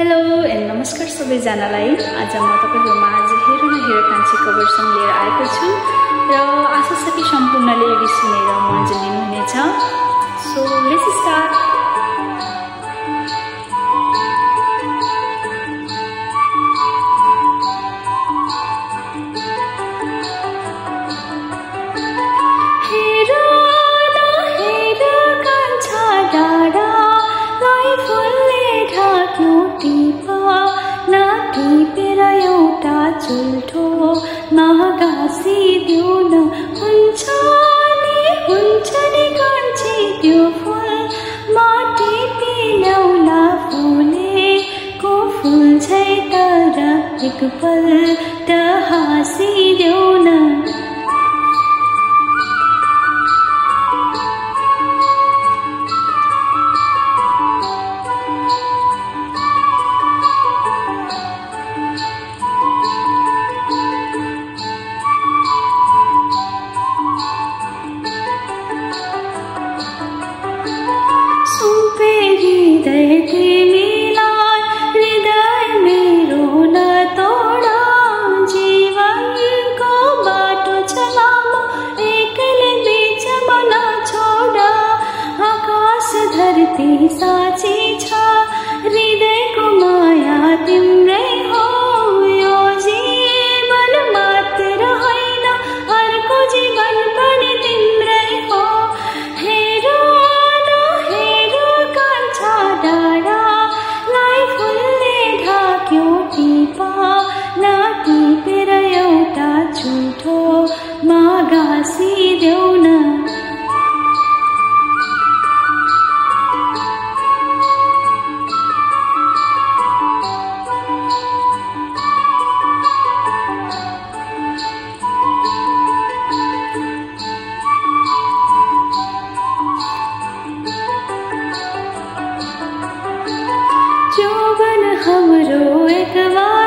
Hello and नमस्कार सबैजनालाई आज म तपाईँहरूमा आज हेर न हेर कान्छी कभरसँग लिएर आएको छु र आशा छ कि सम्पूर्णले गीत सुनेर मजा लिनुहुनेछ सो लेट्स स्टार्ट चुल्ठो नगासिदेऊ न हुन्छ नि हुन्छ नि कान्छी त्यो फुल। माटी पिल्याउला फुलेको फुल छै तर एक पल त हाँसिदेऊ न 送别的泪。wake up.